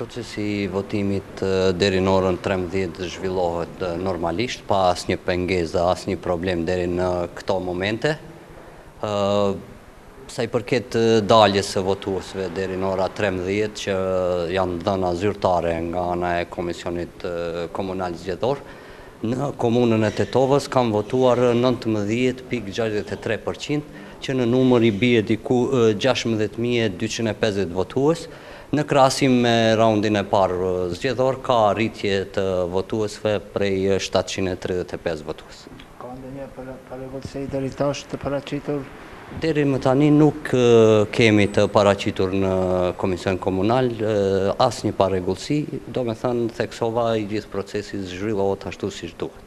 Procesi i votimit deri në orën trembëdhjetë zhvillohet normalisht, pa asnjë pengesë dhe asnjë problem deri në këto momente. Sa i përket daljes së votuesve deri në ora trembëdhjetë që janë dhëna zyrtare nga ana e Komisionit Komunal Zgjedhor, në Komunën e Tetovës kanë votuar nëntëmbëdhjetë pikë gjashtëdhjetë e tre për qind, që në numër i bie diku gjashtëmbëdhjetë mijë e dyqind e pesëdhjetë votues, Në krahasim me raundin e parë zgjedhor ka rritje të votuesve prej shtatëqind e tridhjetë e pesë votues. Ka ndonjë parregullsi deri tash të paraqitur? Deri më tani nuk kemi të paraqitur në Komision Komunal asnjë parregullsi, domethënë theksova i gjithë procesi zhvillohet ashtu siç duhet.